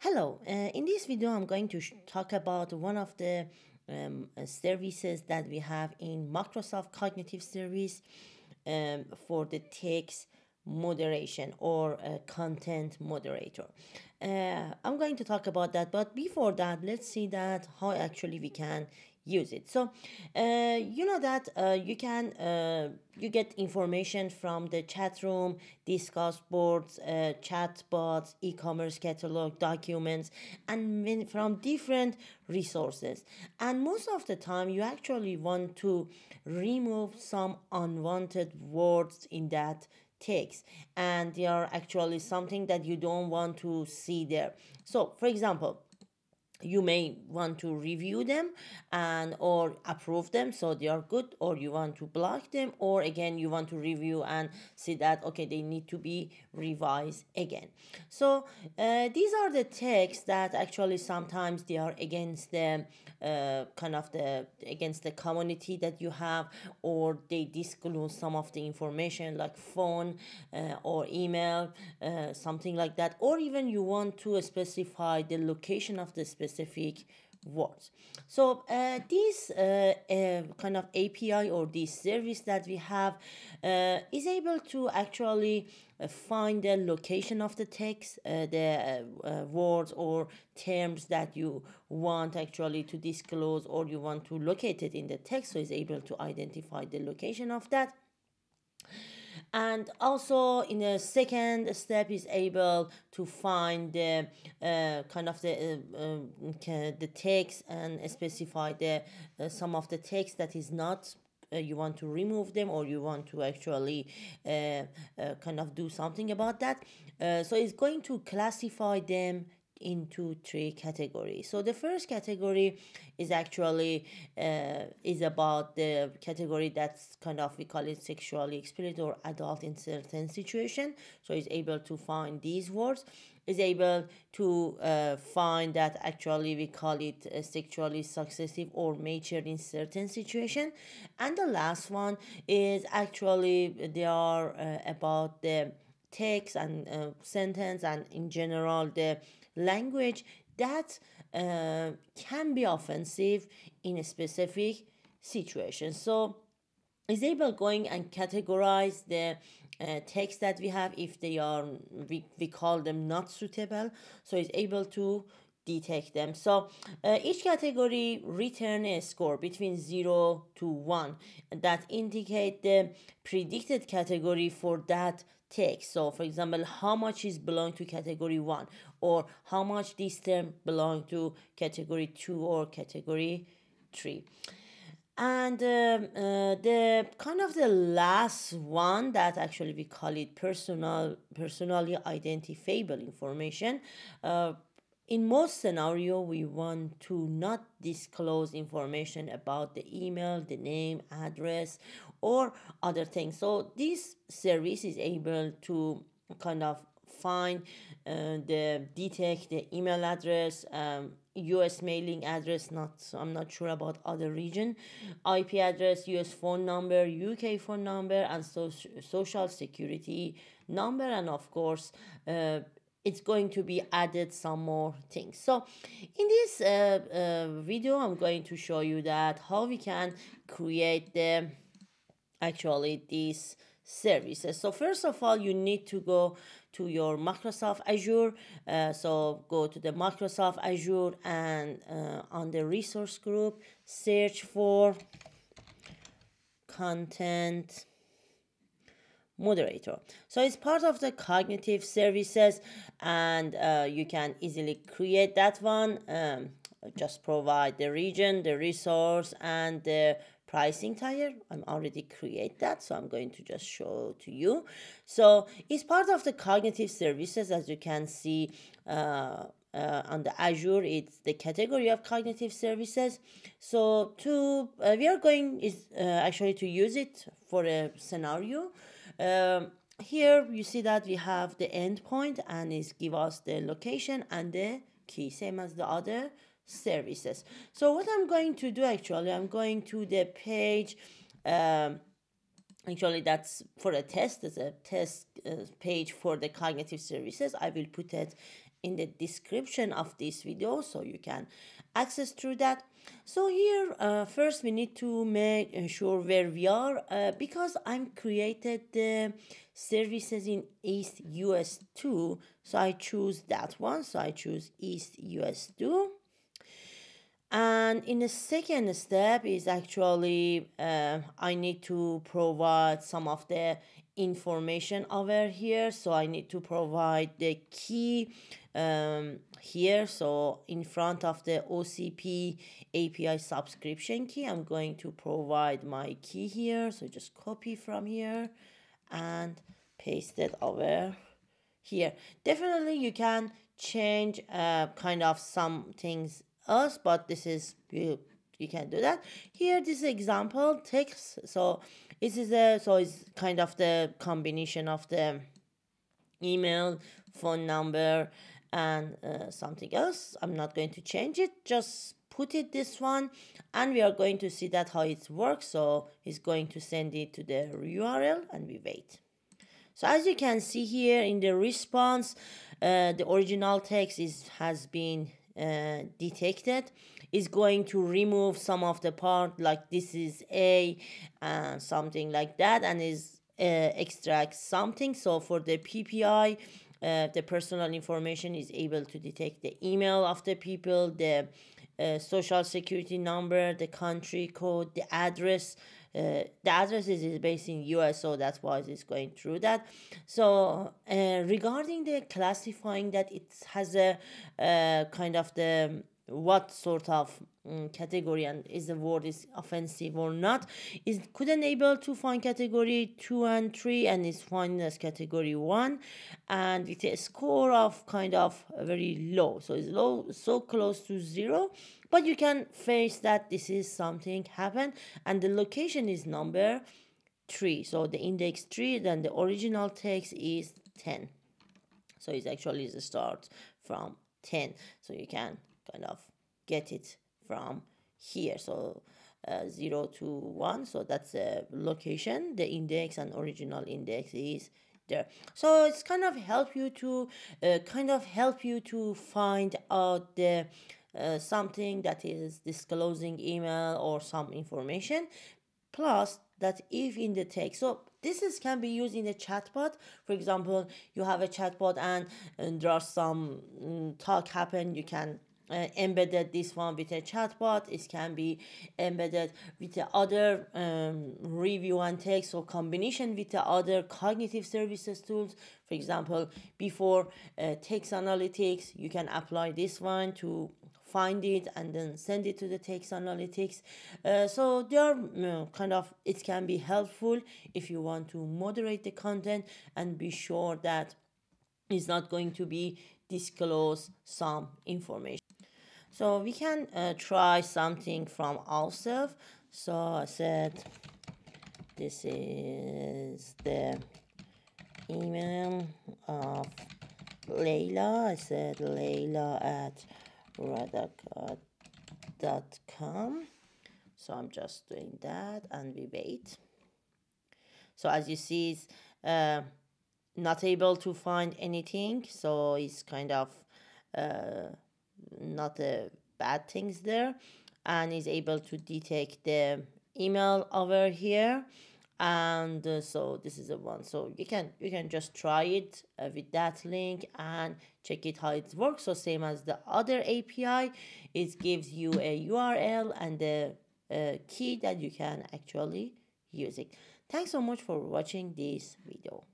Hello, uh, in this video I'm going to talk about one of the um, uh, services that we have in Microsoft Cognitive Service um, for the text moderation or content moderator. Uh, I'm going to talk about that, but before that, let's see that how actually we can use it. So, uh, you know that uh, you can uh, you get information from the chat room, discuss boards, uh, chat bots, e-commerce catalog, documents, and from different resources. And most of the time, you actually want to remove some unwanted words in that text and they are actually something that you don't want to see there so for example you may want to review them and or approve them so they are good or you want to block them or again you want to review and see that okay they need to be revised again. So uh, these are the texts that actually sometimes they are against the uh, kind of the against the community that you have or they disclose some of the information like phone uh, or email uh, something like that or even you want to specify the location of the specific specific words. So uh, this uh, uh, kind of API or this service that we have uh, is able to actually uh, find the location of the text, uh, the words or terms that you want actually to disclose or you want to locate it in the text. So it's able to identify the location of that and also in the second step is able to find the uh, kind of the uh, um, the text and specify the uh, some of the text that is not uh, you want to remove them or you want to actually uh, uh, kind of do something about that. So it's going to classify them into three categories. So the first category is actually uh, is about the category that's kind of we call it sexually explicit or adult in certain situation. So it's able to find these words. Is able to uh, find that actually we call it uh, sexually successive or mature in certain situation. And the last one is actually they are uh, about the text and uh, sentence and in general the language that uh, can be offensive in a specific situation. So is able going and categorize the uh, text that we have if they are we, we call them not suitable so it's able to detect them. So uh, each category return a score between 0 to 1 that indicate the predicted category for that text. So for example how much is belong to category 1 or how much this term belong to category 2 or category 3 and um, uh, the kind of the last one that actually we call it personal personally identifiable information uh, in most scenario we want to not disclose information about the email the name address or other things. So this service is able to kind of find uh, the detect the email address um, us mailing address not i'm not sure about other region ip address us phone number uk phone number and so, social security number and of course uh, it's going to be added some more things. So in this uh, uh, video i'm going to show you that how we can create the actually these services. So first of all you need to go to your microsoft azure uh, so go to the microsoft azure and uh, on the resource group search for content moderator. So it's part of the cognitive services and uh, you can easily create that one um, just provide the region the resource and the pricing tier. I'm already create that so i'm going to just show to you. So it's part of the cognitive services as you can see uh, uh, on the Azure, it's the category of cognitive services. So to uh, we are going is uh, actually to use it for a scenario um, here you see that we have the endpoint and it give us the location and the key, same as the other services. So what I'm going to do actually, I'm going to the page, um, actually that's for a test, there's a test uh, page for the cognitive services. I will put it in the description of this video so you can access through that so here uh, first we need to make sure where we are uh, because I'm created the services in East US 2 so I choose that one. So I choose East US 2 and in the second step is actually uh, I need to provide some of the information over here. So I need to provide the key um, here. So in front of the OCP API subscription key I'm going to provide my key here. So just copy from here and paste it over here. Definitely you can change uh, kind of some things else but this is you, you can do that. Here this example text so this is a so it's kind of the combination of the email phone number and uh, something else. I'm not going to change it. Just put it this one and we are going to see that how it works. So it's going to send it to the url and we wait. So as you can see here in the response uh, the original text is has been uh, detected is going to remove some of the part like this is a and something like that and is uh, extract something. So for the ppi uh, the personal information is able to detect the email of the people the uh, social security number the country code the address uh, the address is, based in US, so that's why it's going through that. So uh, regarding the classifying that it has a uh, kind of the what sort of um, category and is the word is offensive or not is couldn't able to find category 2 and 3 and is finding as category 1 and with a score of kind of very low so it's low so close to 0 but you can face that this is something happened and the location is number 3 so the index 3 then the original text is 10 so it's actually the start from 10 so you can kind of get it from here. So uh, 0 to 1 so that's the location. The index and original index is there. So it's kind of help you to uh, kind of help you to find out the uh, something that is disclosing email or some information. Plus that if in the text so this is can be used in a chatbot. For example you have a chatbot and, and there are some mm, talk happen you can uh, embedded this one with a chatbot. It can be embedded with the other um, review and text or combination with the other cognitive services tools. For example before uh, text analytics you can apply this one to find it and then send it to the text analytics. Uh, so they are you know, kind of it can be helpful if you want to moderate the content and be sure that it's not going to be disclose some information. So we can uh, try something from ourselves. So I said this is the email of Layla I said Layla at radacad.com so I'm just doing that and we wait. So as you see it's uh, not able to find anything so it's kind of uh, not uh, bad things there. And is able to detect the email over here and uh, so this is the one. So you can you can just try it uh, with that link and check it how it works. So same as the other api it gives you a url and the key that you can actually use it. Thanks so much for watching this video